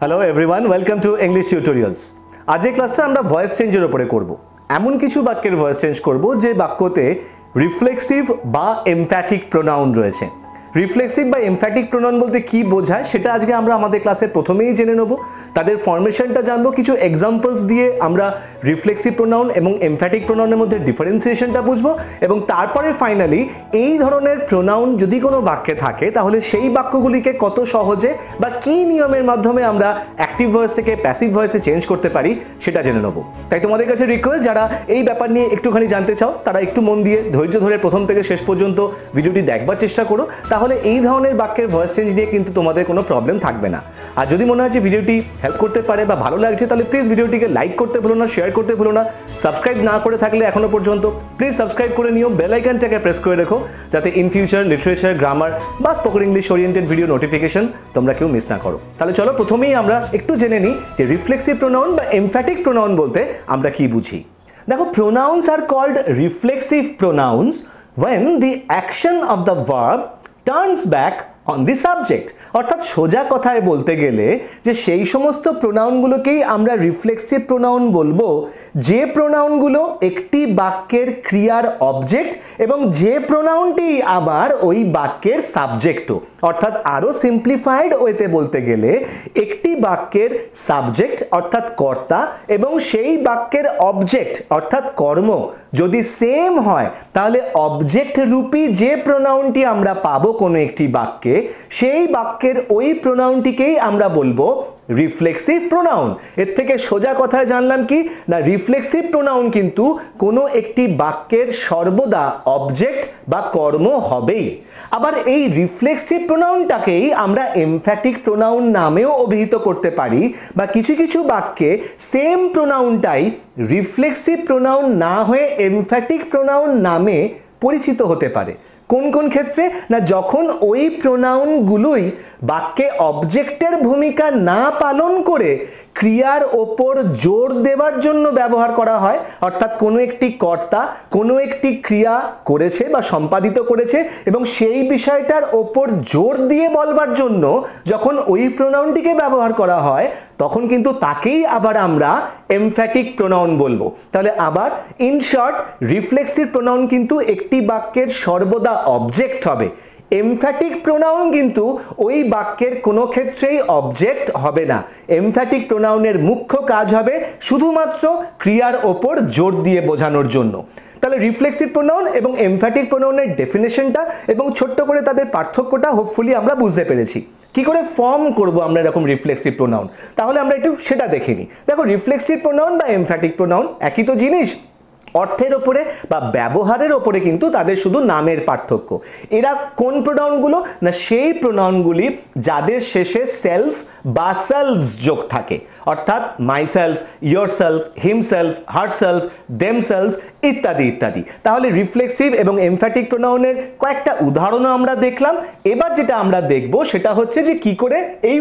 Hello everyone welcome to English tutorials আজকের ক্লাসটা আমরা ভয়েস চেঞ্জের ওপরে করব। এমন কিছু বাক্যের ভয়েস চেঞ্জ করব যে বাক্যতে রিফ্লেক্সিভ বা এমফ্যাটিক প্রোনাউন রয়েছে। রিফ্লেক্সিভ বা এমফ্যাটিক প্রোনাউন বলতে কি বোঝায়, সেটা আজকে আমরা আমাদের ক্লাসের প্রথমেই জেনে নেব। তাদের ফরমেশনটা জানব, কিছু এক্সাম্পলস দিয়ে আমরা রিফ্লেক্সিভ প্রোনাউন এবং এমফ্যাটিক প্রোনাউনের মধ্যে ডিফারেন্সিয়েশনটা বুঝব এবং তারপরে ফাইনালি এই ধরনের প্রোনাউন যদি কোনো বাক্যে থাকে, তাহলে সেই বাক্যগুলিকে কত সহজে বা কি নিয়মের মাধ্যমে আমরা অ্যাক্টিভ ভয়েস থেকে প্যাসিভ ভয়েসে চেঞ্জ করতে পারি, সেটা জেনে নেব। তাই তোমাদের কাছে রিকোয়েস্ট যারা এই ব্যাপার নিয়ে একটুখানি জানতে চাও, তারা একটু মন দিয়ে ধৈর্য ধরে প্রথম থেকে শেষ পর্যন্ত ভিডিওটি দেখবার চেষ্টা করো। তাহলে এই ধরনের বাক্যের ভয়েস চেঞ্জ নিয়ে কিন্তু তোমাদের কোনো প্রবলেম থাকবে না। আর যদি মনে হয় যে ভিডিওটি হেল্প করতে পারে বা ভালো লাগছে, তাহলে প্লিজ ভিডিওটিকে লাইক করতে ভুলো না শেয়ার করতে ভুলো না। সাবস্ক্রাইব না করে থাকলে এখনও পর্যন্ত প্লিজ সাবস্ক্রাইব করে নিও। বেল আইকনটাকে প্রেস করে রেখো, যাতে ইন ফিউচার লিটারেচার গ্রামার বা spoken English oriented video notification তোমরা কেউ মিস না করো। তাহলে চলো প্রথমেই আমরা একটু জেনে নিই যে রিফ্লেক্সিভ প্রোনাউন বা এমফ্যাটিক প্রোনাউন বলতে আমরা কি বুঝি। দেখো pronouns are called reflexive pronouns when the action of the verb turns back on the subject অর্থাৎ সোজা কথায় বলতে গেলে যে সেই সমস্ত প্রোনাউনগুলোকেই আমরা রিফ্লেক্সিভ প্রোনাউন বলব। যে প্রোনাউনগুলো একটি বাক্যের ক্রিয়ার অবজেক্ট এবং যে প্রোনাউনটি আবার ওই বাক্যের সাবজেক্টও অর্থাৎ আরও সিম্পলিফাইড ওয়েতে বলতে গেলে একটি বাক্যের সাবজেক্ট অর্থাৎ কর্তা, এবং সেই বাক্যের অবজেক্ট অর্থাৎ কর্ম, যদি সেম হয়, তাহলে অবজেক্ট রূপী যে প্রোনাউনটি আমরা পাবো কোনো একটি বাক্যে সেই বাক্যের ওই প্রোনাউনটিকেই আমরা বলব রিফ্লেক্সিভ প্রোনাউন এর থেকে সোজা কথায় জানলাম কি? না রিফ্লেক্সিভ প্রোনাউন কিন্তু কোনো একটি বাক্যের সর্বদা অবজেক্ট বা কর্ম হবেই। আবার এই রিফ্লেক্সিভ প্রোনাউনটাকেই আমরা এমফ্যাটিক প্রোনাউন নামেও অভিহিত করতে পারি বা কিছু কিছু বাক্যে সেম প্রোনাউনটাই রিফ্লেক্সিভ প্রোনাউন না হয়ে এমফ্যাটিক প্রোনাউন নামে পরিচিত হতে পারে। কোন কোন ক্ষেত্রে? না যখন ওই প্রোনাউনগুলোই বাক্যে অবজেক্টের ভূমিকা না পালন করে ক্রিয়ার ওপর জোর দেওয়ার জন্য ব্যবহার করা হয়। অর্থাৎ কোনো একটি কর্তা কোনো একটি ক্রিয়া করেছে বা সম্পাদিত করেছে এবং সেই বিষয়টার ওপর জোর দিয়ে বলবার জন্য যখন ওই প্রোনাউনটিকে ব্যবহার করা হয়, তখন কিন্তু তাকেই আবার আমরা এমফ্যাটিক প্রোনাউন বলব। তাহলে আবার ইন শর্ট রিফ্লেক্সিভ প্রোনাউন কিন্তু একটি বাক্যের সর্বদা অবজেক্ট হবে। এমফ্যাটিক প্রোনাউন কিন্তু ওই বাক্যের কোনো ক্ষেত্রেই অবজেক্ট হবে না। এমফ্যাটিক প্রোনাউনের মুখ্য কাজ হবে শুধুমাত্র ক্রিয়ার ওপর জোর দিয়ে বোঝানোর জন্য। তাহলে রিফ্লেক্সিভ প্রোনাউন এবং এমফ্যাটিক প্রোনাউনের ডেফিনেশনটা এবং ছোট্ট করে তাদের পার্থক্যটা হোপফুলি আমরা বুঝতে পেরেছি। কি করে ফর্ম করব আমরা এরকম রিফ্লেক্সিভ প্রোনাউন তাহলে আমরা একটু সেটা দেখে নিই। দেখো রিফ্লেক্সিভ প্রোনাউন বা এমফ্যাটিক প্রোনাউন একই তো জিনিস অর্থের ওপরে বা ব্যবহারের ওপরে কিন্তু তাদের শুধু নামের পার্থক্য। এরা কোন প্রোনাউনগুলো? না, সেই প্রোনাউনগুলি যাদের শেষে সেলফ বা সেলফস যোগ থাকে। অর্থাৎ myself yourself himself herself themself ইত্যাদি ইত্যাদি। তাহলে রিফ্লেক্সিভ এবং এমফ্যাটিক প্রোনাউনের কয়েকটা উদাহরণও আমরা দেখলাম। এবার যেটা আমরা দেখব সেটা হচ্ছে যে কি করে এই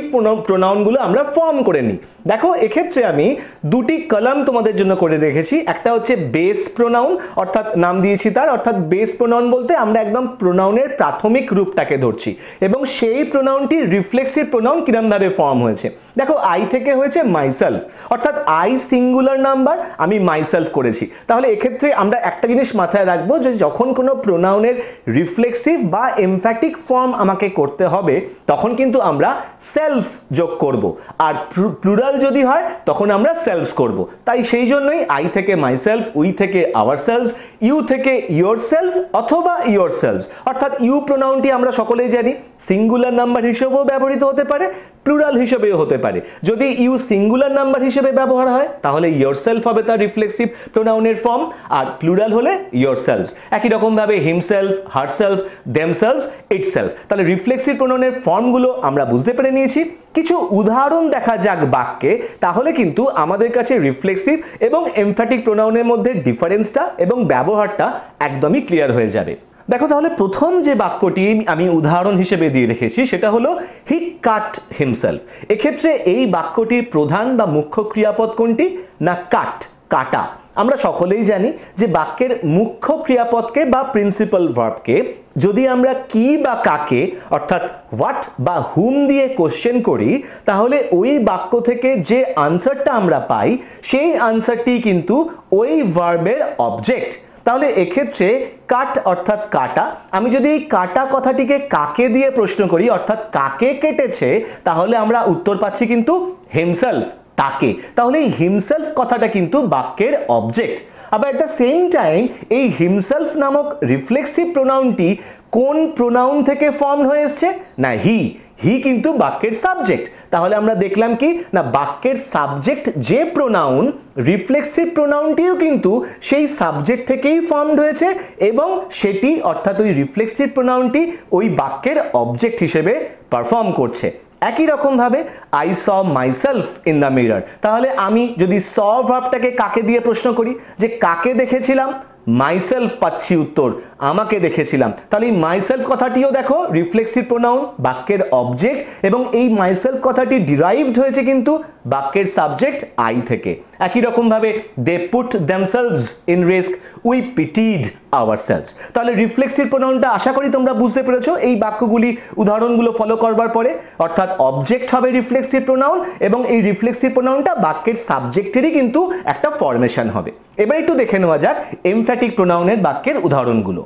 প্রোনাউনগুলো আমরা ফর্ম করে নিই। দেখো, এক্ষেত্রে আমি দুটি কলাম তোমাদের জন্য করে রেখেছি। একটা হচ্ছে বেস প্রোনাউন অর্থাৎ নাম দিয়েছি তার, অর্থাৎ বেস প্রোনাউন বলতে আমরা একদম প্রোনাউনের প্রাথমিক রূপটাকে ধরছি। এবং সেই প্রোনাউনটি রিফ্লেক্সিভ প্রোনাউন কিরমভাবে ফর্ম হয়েছে? দেখো আই থেকে হয়েছে মাইসেলফ অর্থাৎ আই সিঙ্গুলার নাম্বার আমি মাইসেলফ করেছি। তাহলে এক্ষেত্রে আমরা একটা জিনিস মাথায় রাখব যে যখন কোনো প্রোনাউনের রিফ্লেক্সিভ বা এমফ্যাটিক ফর্ম আমাকে করতে হবে, তখন কিন্তু আমরা সেলফ যোগ করব। আর প্লুরাল যদি হয়, তখন আমরা সেলফস করব। তাই সেই জন্যই আই থেকে মাইসেলফ উই থেকে আওয়ার সেলফস ইউ থেকে ইয়োর সেলফ অথবা ইয়োর সেলফস অর্থাৎ ইউ প্রোনাউনটি আমরা সকলেই জানি। সিঙ্গুলার নাম্বার হিসেবেও ব্যবহৃত হতে পারে প্লুরাল হিসেবেও হতে পারে। যদি ইউ সিঙ্গুলার নাম্বার হিসেবে ব্যবহার হয়, তাহলে ইয়োরসেলফ হবে তার রিফ্লেক্সিভ প্রোনাউনের ফর্ম আর প্লুরাল হলে ইয়োর সেলফস একই রকমভাবে himself herself themselves itself তাহলে রিফ্লেক্সিভ প্রোনাউনের ফর্মগুলো আমরা বুঝতে পেরে নিয়েছি। কিছু উদাহরণ দেখা যাক বাক্যে, তাহলে কিন্তু আমাদের কাছে রিফ্লেক্সিভ এবং এমফ্যাটিক প্রোনাউনের মধ্যে ডিফারেন্সটা এবং ব্যবহারটা একদমই ক্লিয়ার হয়ে যাবে। দেখো তাহলে প্রথম যে বাক্যটি আমি উদাহরণ হিসেবে দিয়ে রেখেছি, সেটা হলো হি কাট হিমসেলফ এক্ষেত্রে এই বাক্যটির প্রধান বা মুখ্য ক্রিয়াপদ কোনটি? না কাট কাটা। আমরা সকলেই জানি যে বাক্যের মুখ্য ক্রিয়াপদকে বা প্রিন্সিপাল ভার্বকে যদি আমরা কি বা কাকে, অর্থাৎ হোয়াট বা হুম দিয়ে কোশ্চেন করি, তাহলে ওই বাক্য থেকে যে আনসারটা আমরা পাই, সেই আনসারটি কিন্তু ওই ভার্বের অবজেক্ট তাহলে এক্ষেত্রে কাট অর্থাৎ কাটা, আমি যদি এই কাটা কথাটিকে কাকে দিয়ে প্রশ্ন করি, অর্থাৎ কাকে কেটেছে, তাহলে আমরা উত্তর পাচ্ছি কিন্তু হিমসেলফ তাকে। তাহলে এই হিমসেলফ কথাটা কিন্তু বাক্যের অবজেক্ট আবার অ্যাট দ্য সেম টাইম এই হিমসেলফ নামক রিফ্লেক্সিভ প্রোনাউনটি কোন প্রোনাউন থেকে ফর্ম হয়ে এসছে? না হি হি কিন্তু বাক্যের সাবজেক্ট। তাহলে আমরা দেখলাম কি? না, বাক্যের সাবজেক্ট যে প্রোনাউন রিফ্লেক্সিভ প্রোনাউনটিও কিন্তু সেই সাবজেক্ট থেকেই ফর্মড হয়েছে এবং সেটি অর্থাৎ ওই রিফ্লেক্সিভ প্রোনাউনটি ওই বাক্যের অবজেক্ট হিসেবে পারফর্ম করছে। একই রকমভাবে I saw myself in the mirror তাহলে আমি যদি স ভাবটাকে কাকে দিয়ে প্রশ্ন করি? যে কাকে দেখেছিলাম? মাইসেলফ পাচ্ছি উত্তর, আমাকে দেখেছিলাম। তাহলে এই মাইসেলফ কথাটিও দেখো রিফ্লেক্সিভ প্রোনাউন বাক্যের অবজেক্ট এবং এই মাইসেলফ কথাটি ডিরাইভড হয়েছে কিন্তু বাক্যের সাবজেক্ট আই থেকে। একই রকমভাবে they put themselves in risk we pitied ourselves তাহলে রিফ্লেক্সিভ প্রোনাউনটা আশা করি তোমরা বুঝতে পেরেছ। এই বাক্যগুলি উদাহরণগুলো ফলো করবার পরে, অর্থাৎ অবজেক্ট হবে রিফ্লেক্সিভ প্রোনাউন এবং এই রিফ্লেক্সিভ প্রোনাউনটা বাক্যের সাবজেক্টেরই কিন্তু একটা ফরমেশন হবে। এবার একটু দেখে নেওয়া যাক এমফ্যাটিক প্রোনাউনের বাক্যের উদাহরণগুলো।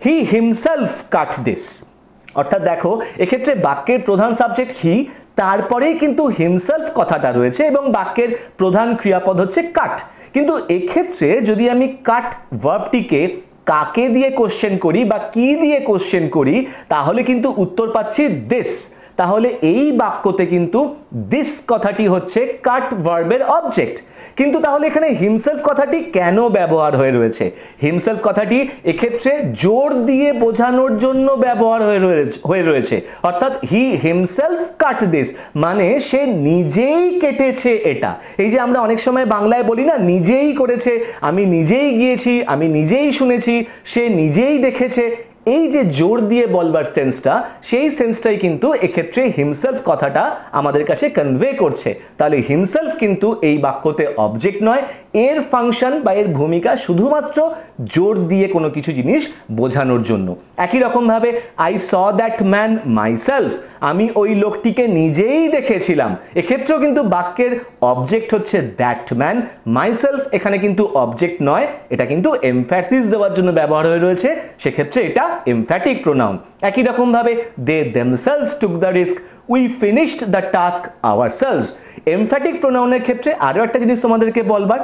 হি হিমসেলফ কাট দিস অর্থাৎ দেখো, এক্ষেত্রে বাক্যের প্রধান সাবজেক্ট হি তারপরেই কিন্তু হিমসেলফ কথাটা রয়েছে এবং বাক্যের প্রধান ক্রিয়াপদ হচ্ছে কাট কিন্তু এক্ষেত্রে যদি আমি কাট ভার্বটিকে কাকে দিয়ে কোশ্চেন করি বা কি দিয়ে কোশ্চেন করি, তাহলে কিন্তু উত্তর পাচ্ছি দিস তাহলে এই বাক্যতে কিন্তু দিস কথাটি হচ্ছে কাট ভার্বের অবজেক্ট কিন্তু তাহলে এখানে হিমসেলফ কথাটি কেন ব্যবহার হয়ে রয়েছে? হিমসেলফ কথাটি এক্ষেত্রে জোর দিয়ে বোঝানোর জন্য ব্যবহার হয়ে হয়ে রয়েছে। অর্থাৎ হি হিমসেলফ কাট দিস মানে সে নিজেই কেটেছে এটা। এই যে আমরা অনেক সময় বাংলায় বলি না, নিজেই করেছে, আমি নিজেই গিয়েছি, আমি নিজেই শুনেছি, সে নিজেই দেখেছে এই যে জোর দিয়ে বলবার সেন্সটা, সেই সেন্সটাই কিন্তু এক্ষেত্রে হিমসেলফ কথাটা আমাদের কাছে কনভে করছে। তাহলে হিমসেলফ কিন্তু এই বাক্যতে অবজেক্ট নয়, এর ফাংশন বা এর ভূমিকা শুধুমাত্র জোর দিয়ে কোনো কিছু জিনিস বোঝানোর জন্য। একই রকমভাবে I saw that man myself আমি ওই লোকটিকে নিজেই দেখেছিলাম। এক্ষেত্রেও কিন্তু বাক্যের অবজেক্ট হচ্ছে দ্যাট ম্যান মাইসেলফ এখানে কিন্তু অবজেক্ট নয়, এটা কিন্তু এমফ্যাসিস দেওয়ার জন্য ব্যবহার হয়ে রয়েছে। সেক্ষেত্রে এটা এমফ্যাটিক প্রোনাউন একই রকমভাবে they themselves took the risk we finished the task ourselves emphatic প্রোনাউনের ক্ষেত্রে আরও একটা জিনিস তোমাদেরকে বলবার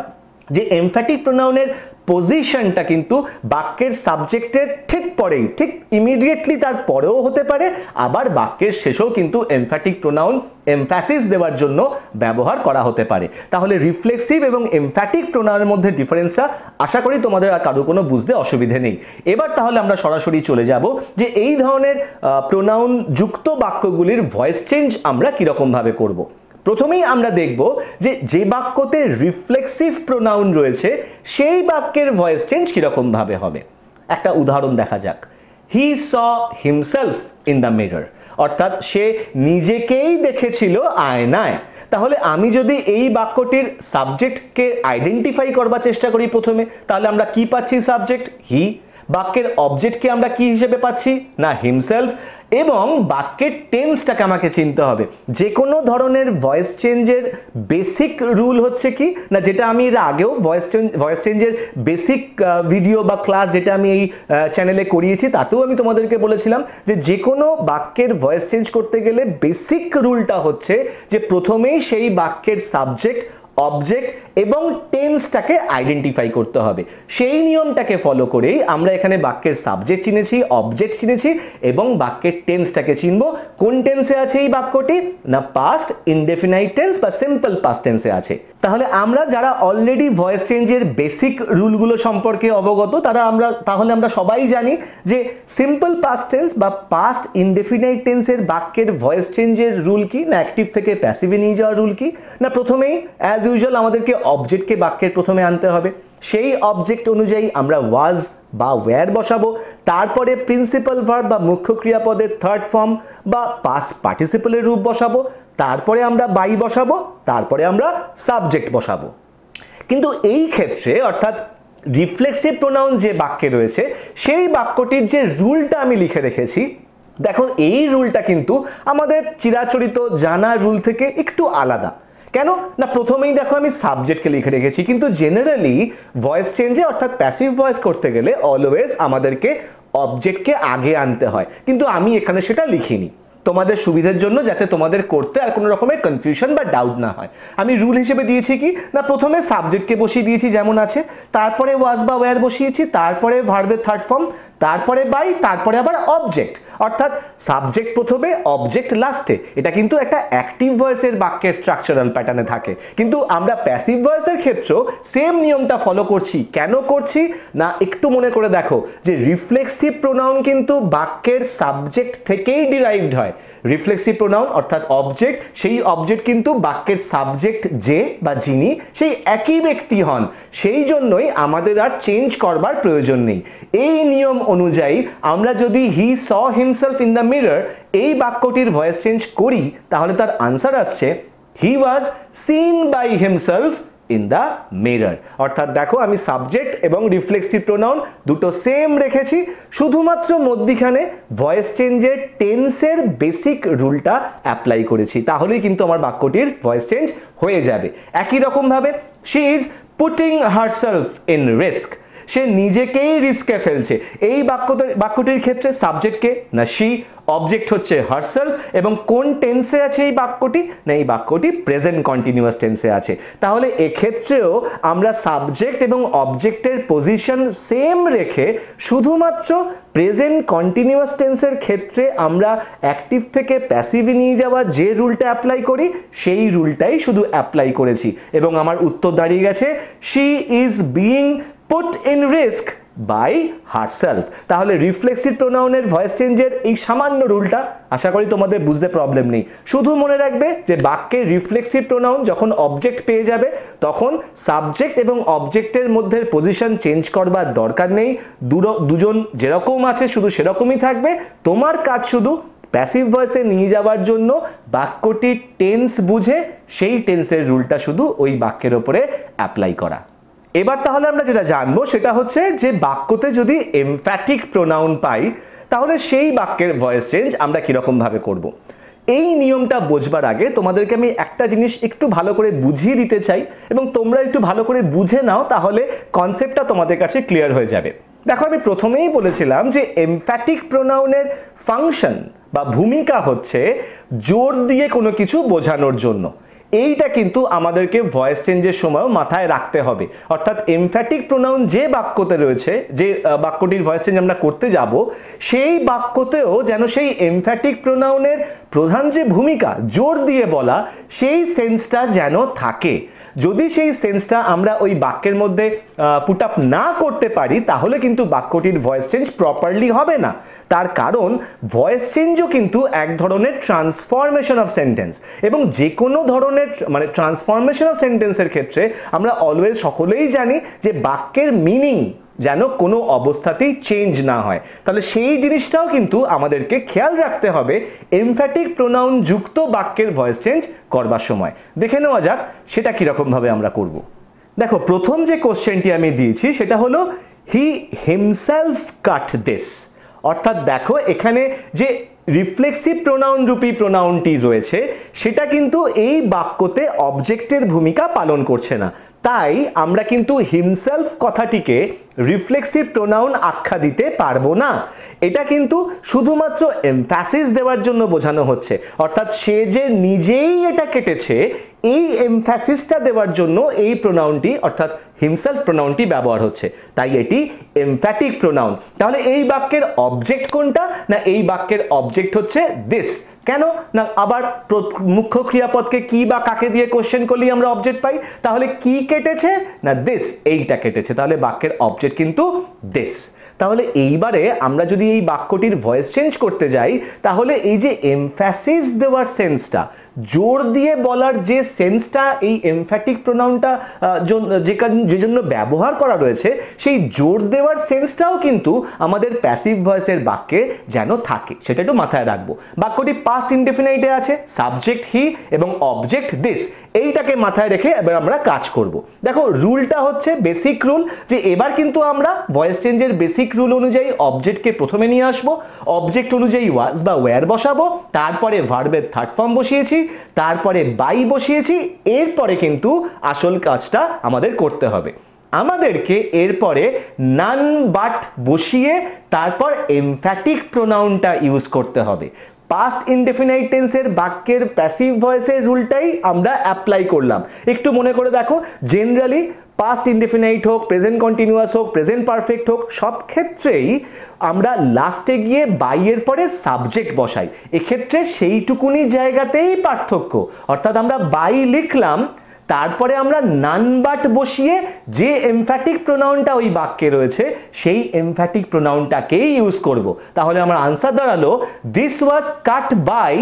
যে এমফ্যাটিক প্রোনাউনের পজিশনটা কিন্তু বাক্যের সাবজেক্টের ঠিক পরেই, ঠিক ইমিডিয়েটলি তার পরেও হতে পারে, আবার বাক্যের শেষেও কিন্তু এমফ্যাটিক প্রোনাউন এমফ্যাসিস দেওয়ার জন্য ব্যবহার করা হতে পারে। তাহলে রিফ্লেক্সিভ এবং এমফ্যাটিক প্রোনাউনের মধ্যে ডিফারেন্সটা আশা করি তোমাদের আর কারও কোনো বুঝতে অসুবিধে নেই। এবার তাহলে আমরা সরাসরি চলে যাব যে এই ধরনের প্রোনাউন যুক্ত বাক্যগুলির ভয়েস চেঞ্জ আমরা কীরকমভাবে করব। প্রথমেই আমরা দেখব যে যে বাক্যতে রিফ্লেক্সিভ প্রোনাউন রয়েছে, সেই বাক্যের ভয়েস চেঞ্জ কীরকমভাবে হবে। একটা উদাহরণ দেখা যাক। He saw himself in the mirror অর্থাৎ সে নিজেকেই দেখেছিল আয়নায়। তাহলে আমি যদি এই বাক্যটির সাবজেক্টকে আইডেন্টিফাই করবার চেষ্টা করি প্রথমে, তাহলে আমরা কি পাচ্ছি সাবজেক্ট হি বাক্যের অবজেক্টকে আমরা কি হিসেবে পাচ্ছি? না হিমসেলফ এবং বাক্যের টেন্সটাকে আমাকে চিনতে হবে। যে কোনো ধরনের ভয়েস চেঞ্জের বেসিক রুল হচ্ছে কি? না, যেটা আমি এর আগেও ভয়েস চেঞ্জ ভয়েস চেঞ্জের বেসিক ভিডিও বা ক্লাস যেটা আমি এই চ্যানেলে করিয়েছি, তাতেও আমি তোমাদেরকে বলেছিলাম যে যে কোনো বাক্যের ভয়েস চেঞ্জ করতে গেলে বেসিক রুলটা হচ্ছে যে প্রথমেই সেই বাক্যের সাবজেক্ট অবজেক্ট এবং টেন্সটাকে আইডেন্টিফাই করতে হবে। সেই নিয়মটাকে ফলো করেই আমরা এখানে বাক্যের সাবজেক্ট চিনেছি অবজেক্ট চিনেছি এবং বাক্যের টেন্সটাকে চিনব। কোন টেন্সে আছে এই বাক্যটি? না পাস্ট ইনডেফিনাইট টেন্স বা সিম্পল পাস্ট টেন্সে আছে। তাহলে আমরা যারা অলরেডি ভয়েস চেঞ্জের বেসিক রুলগুলো সম্পর্কে অবগত, তারা আমরা, তাহলে আমরা সবাই জানি যে সিম্পল পাস্ট টেন্স বা পাস্ট ইনডেফিনাইট টেন্সের বাক্যের ভয়েস চেঞ্জের রুল কি? না অ্যাক্টিভ থেকে প্যাসিভে নিয়ে যাওয়ার রুল কি? না প্রথমেই অ্যাজ ইউজুয়াল আমাদেরকে অবজেক্টকে বাক্যের প্রথমে আনতে হবে। সেই অবজেক্ট অনুযায়ী আমরা ওয়াজ বা ওয়্যার বসাবো। তারপরে প্রিন্সিপাল ভার্ব বা মুখ্য ক্রিয়াপদের থার্ড ফর্ম বা পাস পার্টিসিপলের রূপ বসাবো। তারপরে আমরা বাই বসাবো, তারপরে আমরা সাবজেক্ট বসাবো। কিন্তু এই ক্ষেত্রে, অর্থাৎ রিফ্লেক্সিভ প্রোনাউন যে বাক্যে রয়েছে, সেই বাক্যটির যে রুলটা আমি লিখে রেখেছি দেখো এই রুলটা কিন্তু আমাদের চিরাচরিত জানা রুল থেকে একটু আলাদা। কেন? না, প্রথমেই দেখো আমি সাবজেক্টকে লিখে রেখেছি, কিন্তু জেনারেলি ভয়েস চেঞ্জে অর্থাৎ প্যাসিভ ভয়েস করতে গেলে অলওয়েজ আমাদেরকে অবজেক্টকে আগে আনতে হয়। কিন্তু আমি এখানে সেটা লিখিনি। তোমাদের সুবিধার জন্য যাতে তোমাদের করতে আর কোনো রকমের কনফিউশন বা ডাউট না হয়। আমি রুল হিসেবে দিয়েছি কি? না, প্রথমে সাবজেক্টকে বসিয়ে দিয়েছি যেমন আছে, তারপরে ওয়াজ বা ওয়্যার বসিয়েছি, তারপরে ভার্বের থার্ড ফর্ম তারপরে বাই তারপরে আবার অবজেক্ট অর্থাৎ সাবজেক্ট প্রথমে অবজেক্ট লাস্টে এটা কিন্তু একটা অ্যাক্টিভ ভয়েসের বাক্যের স্ট্রাকচারাল প্যাটার্নে থাকে। কিন্তু আমরা প্যাসিভ ভয়েসের ক্ষেত্রেও সেম নিয়মটা ফলো করছি। কেন করছি? না, একটু মনে করে দেখো যে রিফ্লেক্সিভ প্রোনাউন কিন্তু বাক্যের সাবজেক্ট থেকেই ডিরাইভড হয়। রিফ্লেক্সিভ প্রোনাউন অর্থাৎ অবজেক্ট সেই অবজেক্ট কিন্তু বাক্যের সাবজেক্ট যে বা যিনি, সেই একই ব্যক্তি হন। সেই জন্যই আমাদের আর চেঞ্জ করবার প্রয়োজন নেই। এই নিয়ম অনুযায়ী আমরা যদি he saw himself in the mirror এই বাক্যটির ভয়েস চেঞ্জ করি, তাহলে তার আনসার আসছে he was seen by himself in the mirror অর্থাৎ দেখো, আমি সাবজেক্ট এবং রিফ্লেক্সিভ প্রোনাউন দুটো সেম রেখেছি, শুধুমাত্র মধ্যিখানে ভয়েস চেঞ্জের টেন্সের বেসিক রুলটা অ্যাপ্লাই করেছি, তাহলেই কিন্তু আমার বাক্যটির ভয়েস চেঞ্জ হয়ে যাবে। একই রকমভাবে she is putting herself in risk সে নিজেকেই রিস্কে ফেলছে। এই বাক্যটির বাক্যটির ক্ষেত্রে সাবজেক্টকে না শি অবজেক্ট হচ্ছে হারসেলফ এবং কোন টেন্সে আছে এই বাক্যটি? না, এই বাক্যটি প্রেজেন্ট কন্টিনিউয়াস টেন্সে আছে। তাহলে এক্ষেত্রেও আমরা সাবজেক্ট এবং অবজেক্টের পজিশন সেম রেখে শুধুমাত্র প্রেজেন্ট কন্টিনিউয়াস টেন্সের ক্ষেত্রে আমরা অ্যাক্টিভ থেকে প্যাসিভে নিয়ে যাওয়া যে রুলটা অ্যাপ্লাই করি, সেই রুলটাই শুধু অ্যাপ্লাই করেছি। এবং আমার উত্তর দাঁড়িয়ে গেছে she is being put in risk by herself তাহলে রিফ্লেক্সিভ প্রোনাউনের ভয়েস চেঞ্জের এই সামান্য রুলটা আশা করি তোমাদের বুঝতে প্রবলেম নেই। শুধু মনে রাখবে যে বাক্যের রিফ্লেক্সিভ প্রোনাউন যখন অবজেক্ট পেয়ে যাবে, তখন সাবজেক্ট এবং অবজেক্টের মধ্যে পজিশন চেঞ্জ করবার দরকার নেই। দুজন যেরকম আছে শুধু সেরকমই থাকবে। তোমার কাজ শুধু প্যাসিভ ভয়েসে নিয়ে যাওয়ার জন্য বাক্যটির টেন্স বুঝে সেই টেন্সের রুলটা শুধু ওই বাক্যের ওপরে অ্যাপ্লাই করা। এবার তাহলে আমরা যেটা জানব সেটা হচ্ছে যে বাক্যতে যদি এমফ্যাটিক প্রোনাউন পাই, তাহলে সেই বাক্যের ভয়েস চেঞ্জ আমরা কীরকমভাবে করব। এই নিয়মটা বোঝবার আগে তোমাদেরকে আমি একটা জিনিস একটু ভালো করে বুঝিয়ে দিতে চাই এবং তোমরা একটু ভালো করে বুঝে নাও, তাহলে কনসেপ্টটা তোমাদের কাছে ক্লিয়ার হয়ে যাবে দেখো, আমি প্রথমেই বলেছিলাম যে এমফ্যাটিক প্রোনাউনের ফাংশন বা ভূমিকা হচ্ছে জোর দিয়ে কোনো কিছু বোঝানোর জন্য এইটা কিন্তু আমাদেরকে ভয়েস চেঞ্জের সময়ও মাথায় রাখতে হবে। অর্থাৎ এমফ্যাটিক প্রোনাউন যে বাক্যতে রয়েছে, যে বাক্যটির ভয়েস চেঞ্জ আমরা করতে যাব, সেই বাক্যতেও যেন সেই এমফ্যাটিক প্রোনাউনের প্রধান যে ভূমিকা, জোর দিয়ে বলা, সেই সেন্সটা যেন থাকে। যদি সেই সেন্সটা আমরা ওই বাক্যের মধ্যে পুট আপ না করতে পারি, তাহলে কিন্তু বাক্যটির ভয়েস চেঞ্জ প্রপারলি হবে না। তার কারণ ভয়েস চেঞ্জও কিন্তু এক ধরনের ট্রান্সফরমেশন অফ সেন্টেন্স এবং যে কোনো ধরনের মানে ট্রান্সফরমেশন অফ সেন্টেন্সের ক্ষেত্রে আমরা অলওয়েজ সকলেই জানি যে বাক্যের মিনিং যেন কোনো অবস্থাতেই চেঞ্জ না হয়। তাহলে সেই জিনিসটাও কিন্তু আমাদেরকে খেয়াল রাখতে হবে এমফ্যাটিক প্রোনাউন যুক্ত বাক্যের ভয়েস চেঞ্জ করবার সময়। দেখে নেওয়া যাক সেটা কীরকমভাবে আমরা করব। দেখো, প্রথম যে কোশ্চেনটি আমি দিয়েছি সেটা হলো হি হিমসেলফ কাট দিস অর্থাৎ দেখো, এখানে যে রিফ্লেক্সিভ প্রোনাউন রূপী প্রোনাউনটি রয়েছে, সেটা কিন্তু এই বাক্যতে অবজেক্টের ভূমিকা পালন করছে না। তাই আমরা কিন্তু হিমসেলফ কথাটিকে রিফ্লেক্সিভ প্রোনাউন আখ্যা দিতে পারব না। এটা কিন্তু শুধুমাত্র এমফ্যাসিস দেওয়ার জন্য বোঝানো হচ্ছে। অর্থাৎ সে যে নিজেই এটা কেটেছে, এই এমফ্যাসিসটা দেওয়ার জন্য এই প্রোনাউনটি অর্থাৎ হিমসেলফ প্রোনাউনটি ব্যবহার হচ্ছে। তাই এটি এমফ্যাটিক প্রোনাউন তাহলে এই বাক্যের অবজেক্ট কোনটা? না, এই বাক্যের অবজেক্ট হচ্ছে দিস কেন? না, আবার মুখ্য ক্রিয়াপদকে কি বা কাকে দিয়ে কোশ্চেন করলেই আমরা অবজেক্ট পাই? তাহলে কি কেটেছে? না দিস এইটা কেটেছে। তাহলে বাক্যের অবজেক্ট কিন্তু দিস তাহলে এইবারে আমরা যদি এই বাক্যটির ভয়েস চেঞ্জ করতে যাই, তাহলে এই যে এমফ্যাসিস দেওয়ার সেন্সটা জোর দিয়ে বলার যে সেন্সটা, এই এমফ্যাটিক প্রোনাউনটা যে যে জন্য ব্যবহার করা রয়েছে, সেই জোর দেওয়ার সেন্সটাও কিন্তু আমাদের প্যাসিভ ভয়েসের বাক্যে যেন থাকে। সেটা একটু মাথায় রাখব। বাক্যটি পাস্ট ইনডেফিনাইটে আছে সাবজেক্ট হি এবং অবজেক্ট দিস এইটাকে মাথায় রেখে এবার আমরা কাজ করব। দেখো রুলটা হচ্ছে বেসিক রুল যে এবার কিন্তু আমরা ভয়েস চেঞ্জের বেসিক রুল অনুযায়ী অবজেক্টকে প্রথমে নিয়ে আসব অবজেক্ট অনুযায়ী ওয়াজ বা ওয়্যার বসাবো, তারপরে ভার্বের থার্ড ফর্ম বসিয়েছি তারপরে বাই বসিয়েছি, এরপরে কিন্তু আসল কাজটা আমাদের করতে হবে। আমাদেরকে এরপরে নান বাট বসিয়ে তারপর এমফ্যাটিক প্রোনাউনটা ইউজ করতে হবে। পাস্ট ইনডেফিনাইট টেন্সের বাক্যের প্যাসিভ ভয়েসের রুলটাই আমরা অ্যাপ্লাই করলাম। একটু মনে করে দেখো জেনারেলি পাস্ট ইনডেফিনাইট হোক প্রেজেন্ট কন্টিনিউয়াস হোক প্রেজেন্ট পারফেক্ট হোক, সব ক্ষেত্রেই আমরা লাস্টে গিয়ে বাইয়ের পরে সাবজেক্ট বসাই। এক্ষেত্রে সেইটুকুনি জায়গাতেই পার্থক্য। অর্থাৎ আমরা বাই লিখলাম তারপরে আমরা নান বাট বসিয়ে যে এমফ্যাটিক প্রোনাউনটা ওই বাক্যে রয়েছে, সেই এমফ্যাটিক প্রোনাউনটাকেই ইউজ করব। তাহলে আমার আনসার দাঁড়াল this was cut by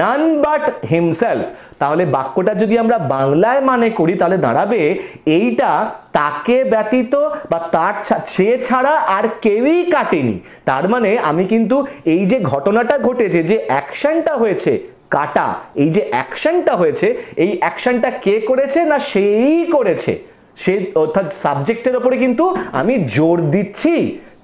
none but himself তাহলে বাক্যটা যদি আমরা বাংলায় মানে করি, তাহলে দাঁড়াবে, এইটা তাকে ব্যতীত বা তার সে ছাড়া আর কেউই কাটেনি। তার মানে আমি কিন্তু এই যে ঘটনাটা ঘটেছে, যে অ্যাকশনটা হয়েছে কাটা, এই যে অ্যাকশনটা হয়েছে, এই অ্যাকশনটা কে করেছে না সেই করেছে? সে অর্থাৎ সাবজেক্টের ওপরে কিন্তু আমি জোর দিচ্ছি।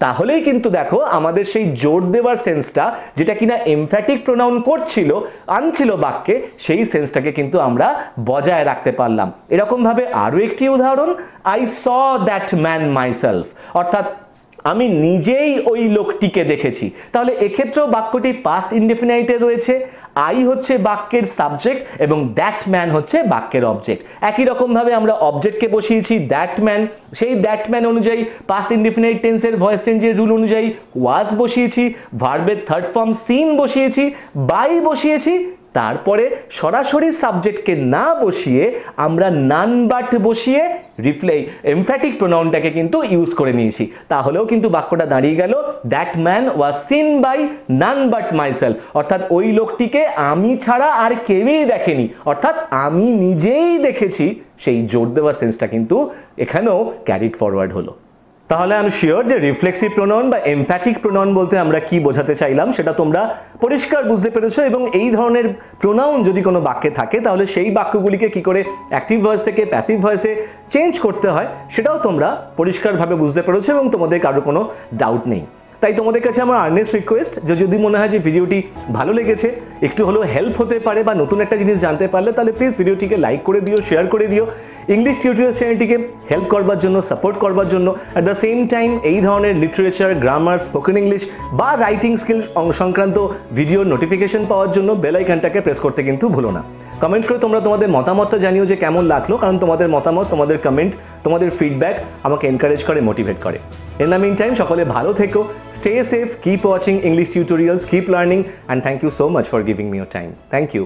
তাহলেই কিন্তু দেখো, আমাদের সেই জোর দেওয়ার সেন্সটা, যেটা কিনা এমফ্যাটিক প্রোনাউন করছিল, আনছিল বাক্যে, সেই সেন্সটাকে কিন্তু আমরা বজায় রাখতে পারলাম। এরকমভাবে আরও একটি উদাহরণ I saw that man myself অর্থাৎ আমি নিজেই ওই লোকটিকে দেখেছি। তাহলে এক্ষেত্রেও বাক্যটি পাস্ট ইনডেফিনাইটে রয়েছে। আই হচ্ছে বাক্যের সাবজেক্ট এবং দ্যাট ম্যান হচ্ছে বাক্যের অবজেক্ট একই রকমভাবে আমরা অবজেক্টকে বসিয়েছি দ্যাট ম্যান সেই দ্যাট ম্যান অনুযায়ী পাস্ট ইনডেফিনাইট টেন্সের ভয়েস চেঞ্জের রুল অনুযায়ী ওয়াজ বসিয়েছি ভার্বের থার্ড ফর্ম সিন বসিয়েছি বাই বসিয়েছি তারপরে সরাসরি সাবজেক্টকে না বসিয়ে আমরা নান বাট বসিয়ে রিফ্লে এমফ্যাটিক প্রোনাউনটাকে কিন্তু ইউজ করে নিয়েছি। তাহলেও কিন্তু বাক্যটা দাঁড়িয়ে গেল that man was seen by none but myself অর্থাৎ ওই লোকটিকে আমি ছাড়া আর কেউই দেখেনি। অর্থাৎ আমি নিজেই দেখেছি, সেই জোর দেওয়া সেন্সটা কিন্তু এখানেও ক্যারিড ফরওয়ার্ড হলো। তাহলে আমি শিওর যে রিফ্লেক্সিভ প্রোনাউন বা এমফ্যাটিক প্রোনাউন বলতে আমরা কি বোঝাতে চাইলাম সেটা তোমরা পরিষ্কার বুঝতে পেরেছ এবং এই ধরনের প্রোনাউন যদি কোনো বাক্যে থাকে, তাহলে সেই বাক্যগুলিকে কি করে অ্যাক্টিভ ভয়েস থেকে প্যাসিভ ভয়েসে চেঞ্জ করতে হয়, সেটাও তোমরা পরিষ্কারভাবে বুঝতে পেরেছ এবং তোমাদের কারও কোনো ডাউট নেই। তাই তোমাদের কাছে আমার আর্নেস্ট রিকোয়েস্ট যে যদি মনে হয় যে ভিডিওটি ভালো লেগেছে, একটু হলেও হেল্প হতে পারে বা নতুন একটা জিনিস জানতে পারলে, তাহলে প্লিজ ভিডিওটিকে লাইক করে দিও শেয়ার করে দিও। ইংলিশ টিউটোরিয়াল চ্যানেলটিকে হেল্প করবার জন্য সাপোর্ট করবার জন্য অ্যাট দ্য সেম টাইম এই ধরনের লিটারেচার গ্রামার স্পোকেন ইংলিশ বা রাইটিং স্কিল সংক্রান্ত ভিডিও নোটিফিকেশন পাওয়ার জন্য বেল আইকনটাকে প্রেস করতে কিন্তু ভুলো না। কমেন্ট করে তোমরা তোমাদের মতামতটা জানিও যে কেমন লাগল, কারণ তোমাদের মতামত, তোমাদের কমেন্ট তোমাদের ফিডব্যাক আমাকে এনকারেজ করে মোটিভেট করে। ইন দ্য মিন টাইম সকলে ভালো থেকো stay safe keep watching English tutorials keep learning and thank you so much for giving me time thank you